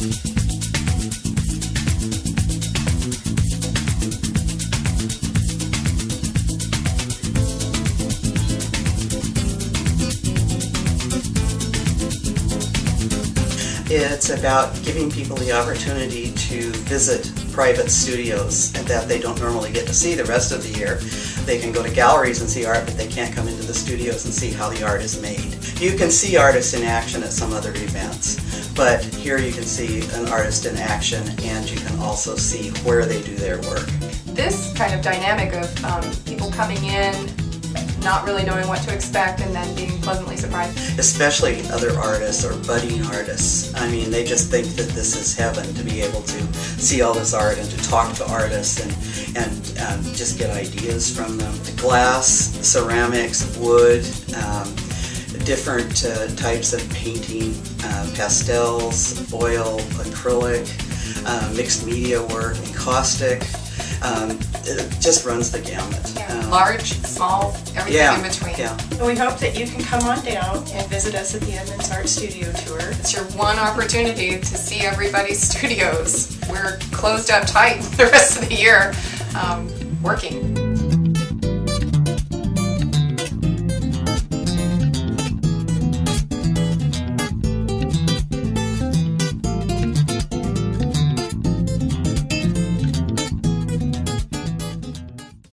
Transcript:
Thank you. It's about giving people the opportunity to visit private studios that they don't normally get to see the rest of the year. They can go to galleries and see art, but they can't come into the studios and see how the art is made. You can see artists in action at some other events, but here you can see an artist in action and you can also see where they do their work. This kind of dynamic of um, people coming in, not really knowing what to expect and then being pleasantly surprised. Especially other artists or budding artists. I mean, they just think that this is heaven to be able to see all this art and to talk to artists and, and um, just get ideas from them. The glass, ceramics, wood, um, different uh, types of painting, uh, pastels, oil, acrylic, uh, mixed media work, encaustic. Um, it just runs the gamut. Um, Large, small, everything yeah, in between. yeah. And we hope that you can come on down and visit us at the Edmonds Art Studio Tour. It's your one opportunity to see everybody's studios. We're closed up tight the rest of the year, um, working.